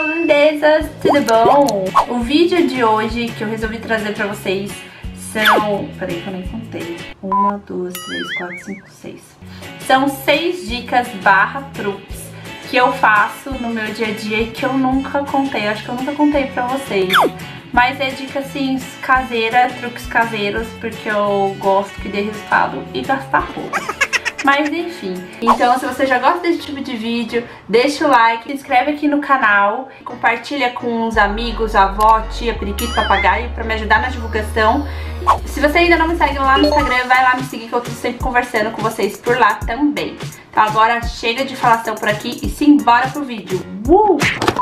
Alô, lindezas, tudo bom? O vídeo de hoje que eu resolvi trazer pra vocês são... Peraí que eu nem contei. Uma, duas, três, quatro, cinco, seis. São seis dicas barra truques que eu faço no meu dia a dia e que eu nunca contei. Acho que eu nunca contei pra vocês. Mas é dica assim, caseira, truques caseiros, porque eu gosto que dê resultado e gastar pouco. Mas enfim, então se você já gosta desse tipo de vídeo, deixa o like, se inscreve aqui no canal, compartilha com os amigos, avó, tia, periquito, papagaio, pra me ajudar na divulgação. Se você ainda não me segue lá no Instagram, vai lá me seguir que eu tô sempre conversando com vocês por lá também. Então agora chega de falação por aqui e simbora pro vídeo. Uh!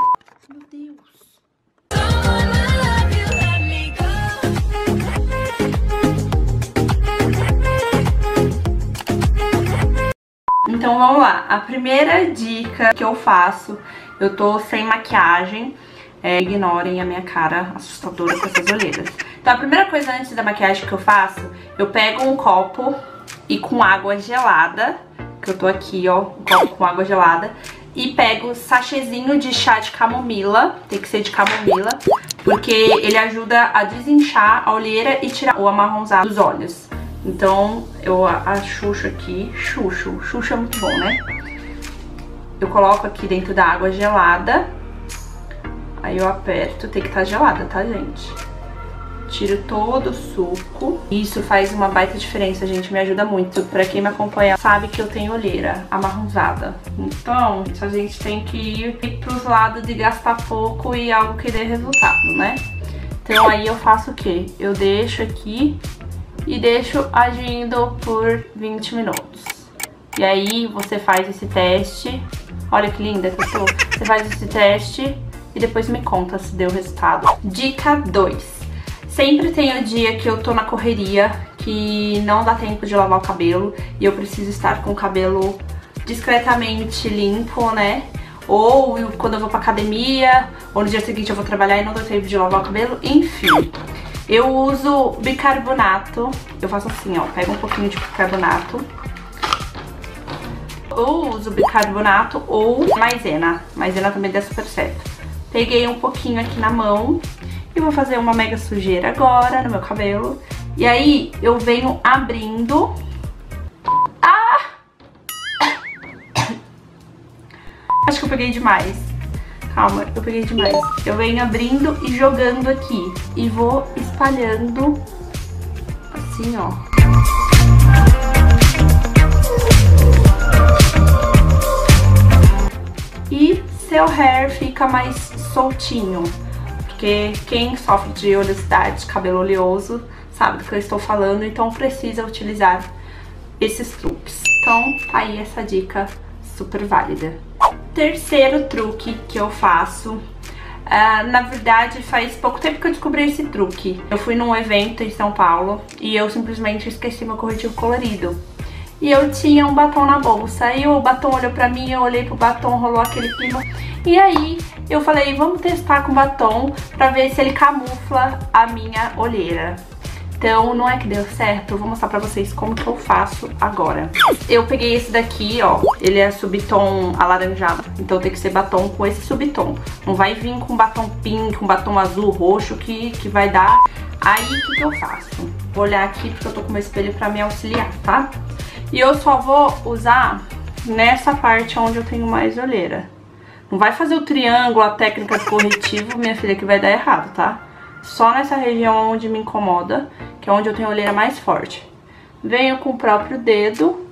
Então vamos lá, a primeira dica que eu faço, eu tô sem maquiagem, é, ignorem a minha cara assustadora com essas olheiras. Então a primeira coisa antes da maquiagem que eu faço, eu pego um copo e com água gelada, que eu tô aqui ó, um copo com água gelada, e pego sachêzinho de chá de camomila, tem que ser de camomila, porque ele ajuda a desinchar a olheira e tirar o amarronzado dos olhos. Então eu a Xuxo aqui, Xuxo, Xuxo é muito bom, né? Eu coloco aqui dentro da água gelada, aí eu aperto, tem que estar tá gelada, tá, gente? Tiro todo o suco. Isso faz uma baita diferença, gente, me ajuda muito. Pra quem me acompanha sabe que eu tenho olheira amarronzada. Então, a gente tem que ir pros lados de gastar pouco e algo que dê resultado, né? Então aí eu faço o quê? Eu deixo aqui e deixo agindo por 20 minutos. E aí você faz esse teste, olha que linda que eu tô. Você faz esse teste e depois me conta se deu resultado. Dica 2. Sempre tem o dia que eu tô na correria, que não dá tempo de lavar o cabelo e eu preciso estar com o cabelo discretamente limpo, né? Ou quando eu vou pra academia, ou no dia seguinte eu vou trabalhar e não dou tempo de lavar o cabelo, enfim. Eu uso bicarbonato. Eu faço assim, ó. Pego um pouquinho de bicarbonato. Ou uso bicarbonato ou maisena. Maisena também dá super certo. Peguei um pouquinho aqui na mão. E vou fazer uma mega sujeira agora no meu cabelo. E aí eu venho abrindo. Ah! Acho que eu peguei demais. Calma, eu peguei demais. Eu venho abrindo e jogando aqui. E vou espalhando assim, ó. E seu hair fica mais soltinho. Porque quem sofre de oleosidade, cabelo oleoso, sabe do que eu estou falando. Então precisa utilizar esses truques. Então tá aí essa dica super válida. Terceiro truque que eu faço uh, na verdade, faz pouco tempo que eu descobri esse truque. Eu fui num evento em São Paulo e eu simplesmente esqueci meu corretivo colorido. E eu tinha um batom na bolsa. E o batom olhou pra mim, eu olhei pro batom, rolou aquele clima. E aí eu falei, vamos testar com batom pra ver se ele camufla a minha olheira. Então, não é que deu certo, eu vou mostrar pra vocês como que eu faço agora. Eu peguei esse daqui, ó, ele é subtom alaranjado, então tem que ser batom com esse subtom. Não vai vir com batom pink, com batom azul, roxo, que, que vai dar... Aí, o que, que eu faço? Vou olhar aqui porque eu tô com meu espelho pra me auxiliar, tá? E eu só vou usar nessa parte onde eu tenho mais olheira. Não vai fazer o triângulo, a técnica corretivo, minha filha, que vai dar errado, tá? Só nessa região onde me incomoda que é onde eu tenho a olheira mais forte. Venho com o próprio dedo.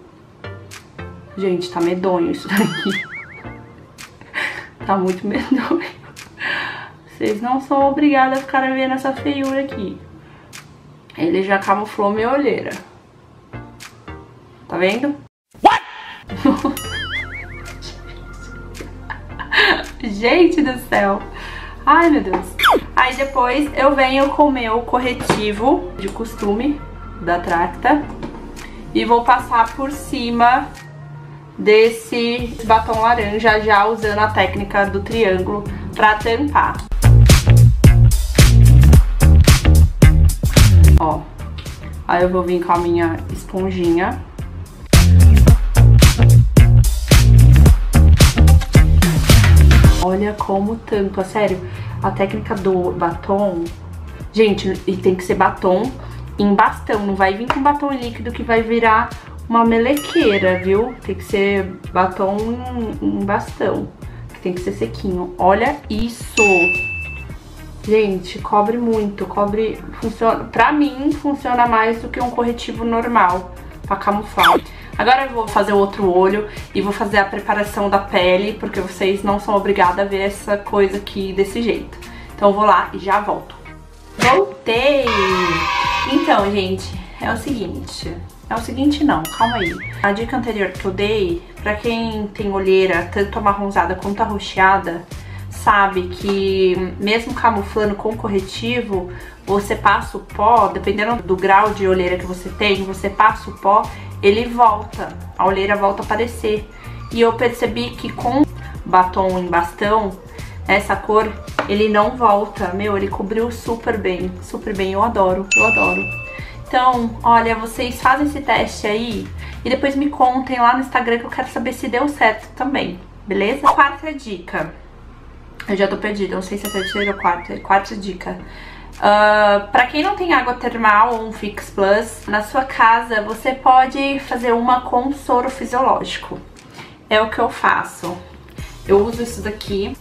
Gente, tá medonho isso daqui. tá muito medonho. Vocês não são obrigados a ficar vendo essa feiura aqui. Ele já camuflou minha olheira. Tá vendo? What? Gente do céu. Ai, meu Deus. Aí depois eu venho com o meu corretivo de costume da Tracta e vou passar por cima desse batom laranja, já usando a técnica do triângulo pra tampar. Ó, aí eu vou vir com a minha esponjinha Olha como tampa, sério. A técnica do batom... Gente, e tem que ser batom em bastão. Não vai vir com batom líquido que vai virar uma melequeira, viu? Tem que ser batom em, em bastão. Que tem que ser sequinho. Olha isso! Gente, cobre muito, cobre... Funciona, pra mim, funciona mais do que um corretivo normal pra camuflar. Agora eu vou fazer o outro olho e vou fazer a preparação da pele, porque vocês não são obrigados a ver essa coisa aqui desse jeito. Então eu vou lá e já volto. Voltei! Então, gente, é o seguinte... É o seguinte não, calma aí. A dica anterior que eu dei, pra quem tem olheira tanto amarronzada quanto arroxeada, sabe que mesmo camuflando com corretivo, você passa o pó, dependendo do grau de olheira que você tem, você passa o pó, ele volta, a olheira volta a aparecer. E eu percebi que com batom em bastão, essa cor, ele não volta. Meu, ele cobriu super bem, super bem, eu adoro, eu adoro. Então, olha, vocês fazem esse teste aí e depois me contem lá no Instagram que eu quero saber se deu certo também, beleza? Quarta dica eu já tô perdida, não sei se é a terceira ou quarta. Quarta dica. Uh, pra quem não tem água termal ou um Fix Plus, na sua casa você pode fazer uma com soro fisiológico. É o que eu faço. Eu uso isso daqui.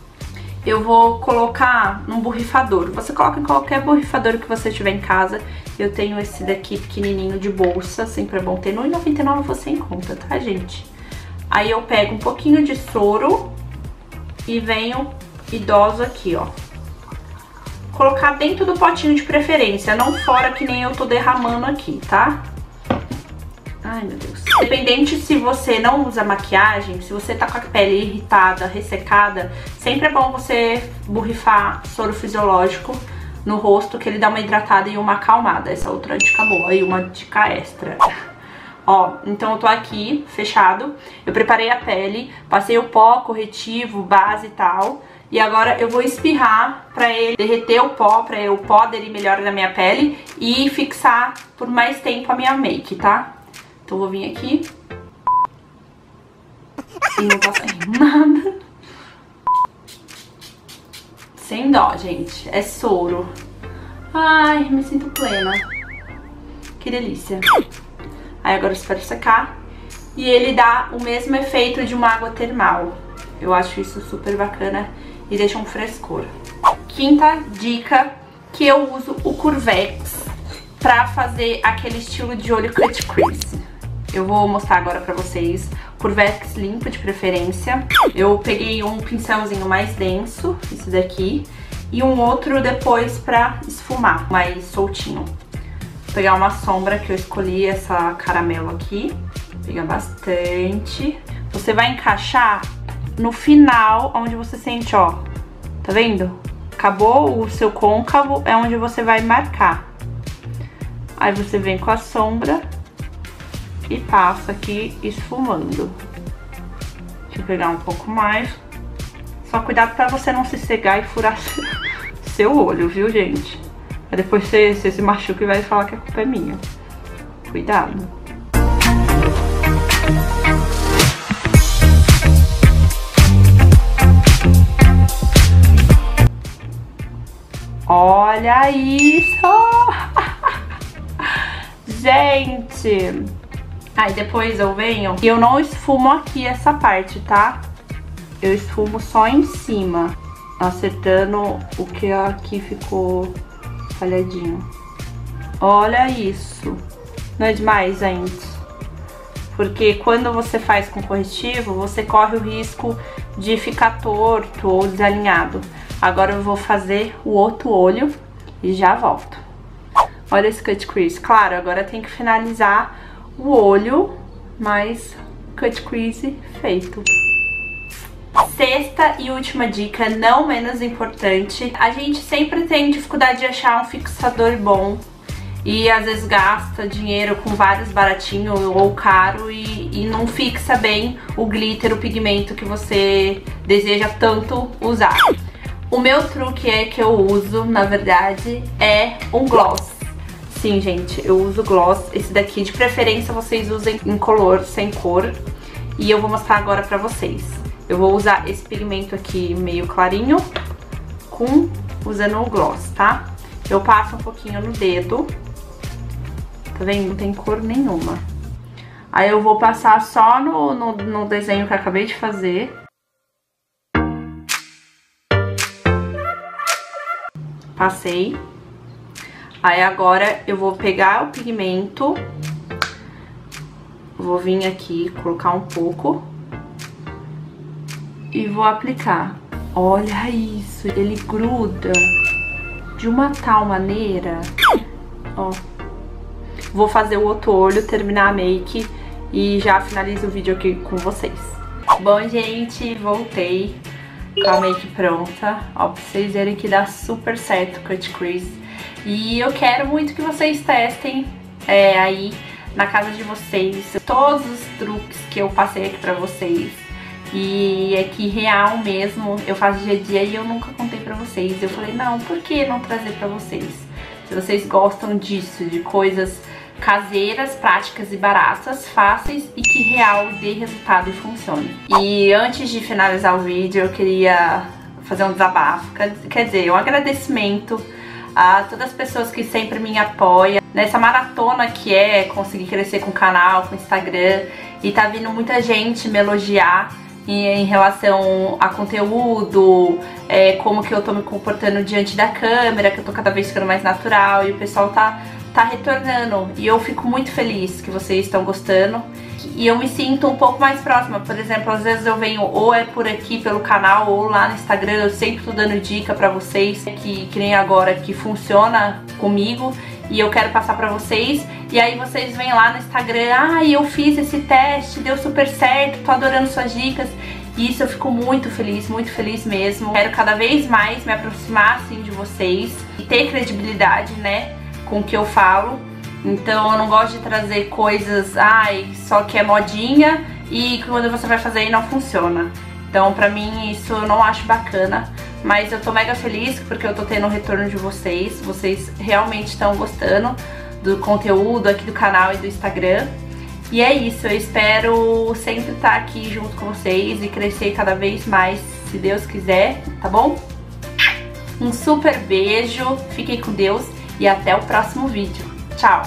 Eu vou colocar num borrifador. Você coloca em qualquer borrifador que você tiver em casa. Eu tenho esse daqui pequenininho de bolsa, sempre é bom ter. No 99 você encontra, tá, gente? Aí eu pego um pouquinho de soro e venho idoso aqui, ó. Colocar dentro do potinho de preferência, não fora que nem eu tô derramando aqui, tá? Ai, meu Deus. Dependente se você não usa maquiagem, se você tá com a pele irritada, ressecada, sempre é bom você borrifar soro fisiológico no rosto, que ele dá uma hidratada e uma acalmada. Essa outra dica boa e uma dica extra. Ó, então eu tô aqui, fechado. Eu preparei a pele, passei o pó, corretivo, base e tal. E agora eu vou espirrar pra ele derreter o pó, pra o pó dele melhor na minha pele e fixar por mais tempo a minha make, tá? Então eu vou vir aqui. E não tá saindo nada. Sem dó, gente. É soro. Ai, me sinto plena. Que delícia. Aí agora eu espero secar. E ele dá o mesmo efeito de uma água termal. Eu acho isso super bacana e deixa um frescor. Quinta dica, que eu uso o Curvex pra fazer aquele estilo de olho cut crease. Eu vou mostrar agora pra vocês, Curvex limpo de preferência. Eu peguei um pincelzinho mais denso, esse daqui, e um outro depois pra esfumar, mais soltinho. Vou pegar uma sombra que eu escolhi, essa caramelo aqui, pegar bastante. Você vai encaixar no final, onde você sente, ó, tá vendo? Acabou o seu côncavo, é onde você vai marcar. Aí você vem com a sombra e passa aqui esfumando. Deixa eu pegar um pouco mais. Só cuidado pra você não se cegar e furar seu olho, viu, gente? Aí depois você, você se machuca e vai falar que a culpa é minha. Cuidado. Olha isso! Gente! Aí depois eu venho e eu não esfumo aqui essa parte, tá? Eu esfumo só em cima, acertando o que aqui ficou falhadinho. Olha isso! Não é demais, gente? Porque quando você faz com corretivo, você corre o risco de ficar torto ou desalinhado. Agora eu vou fazer o outro olho e já volto. Olha esse cut crease. Claro, agora tem que finalizar o olho, mas cut crease feito. Sexta e última dica, não menos importante. A gente sempre tem dificuldade de achar um fixador bom e às vezes gasta dinheiro com vários baratinhos ou caro e, e, não fixa bem o glitter, o pigmento que você deseja tanto usar. O meu truque é que eu uso, na verdade, é um gloss. Sim, gente, eu uso gloss. Esse daqui, de preferência, vocês usem em color, sem cor. E eu vou mostrar agora pra vocês. Eu vou usar esse pigmento aqui meio clarinho com usando o gloss, tá? Eu passo um pouquinho no dedo. Tá vendo? Não tem cor nenhuma. Aí eu vou passar só no, no, no desenho que eu acabei de fazer. Passei. Aí agora eu vou pegar o pigmento. Vou vir aqui, colocar um pouco e vou aplicar. Olha isso, ele gruda de uma tal maneira. Ó. Vou fazer o outro olho, terminar a make e já finalizo o vídeo aqui com vocês. Bom, gente, voltei com a make pronta. Ó, pra vocês verem que dá super certo o cut crease. E eu quero muito que vocês testem é, aí na casa de vocês todos os truques que eu passei aqui pra vocês e é que real mesmo, eu faço dia a dia e eu nunca contei pra vocês. Eu falei, não, por que não trazer pra vocês? Se vocês gostam disso, de coisas caseiras, práticas e baratas, fáceis e que real dê resultado e funcione. E antes de finalizar o vídeo, eu queria fazer um desabafo, quer dizer, um agradecimento a todas as pessoas que sempre me apoiam nessa maratona que é conseguir crescer com o canal, com o Instagram. E tá vindo muita gente me elogiar em relação a conteúdo, é, como que eu tô me comportando diante da câmera, que eu tô cada vez ficando mais natural. E o pessoal tá, tá retornando. E eu fico muito feliz que vocês estão gostando. E eu me sinto um pouco mais próxima. Por exemplo, às vezes eu venho ou é por aqui pelo canal ou lá no Instagram, eu sempre tô dando dica pra vocês que, que nem agora que funciona comigo e eu quero passar pra vocês. E aí vocês vêm lá no Instagram, ah, eu fiz esse teste, deu super certo, tô adorando suas dicas. E isso eu fico muito feliz, muito feliz mesmo. Quero cada vez mais me aproximar assim de vocês e ter credibilidade, né, com o que eu falo. Então eu não gosto de trazer coisas, ai, só que é modinha e quando você vai fazer não funciona. Então pra mim isso eu não acho bacana. Mas eu tô mega feliz porque eu tô tendo o retorno de vocês. Vocês realmente estão gostando do conteúdo aqui do canal e do Instagram. E é isso, eu espero sempre estar aqui junto com vocês e crescer cada vez mais, se Deus quiser, tá bom? Um super beijo, fiquem com Deus e até o próximo vídeo. Tchau!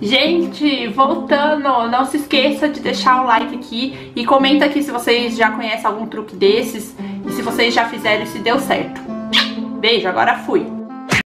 Gente, voltando, não se esqueça de deixar o like aqui e comenta aqui se vocês já conhecem algum truque desses e se vocês já fizeram e se deu certo. Beijo, agora fui!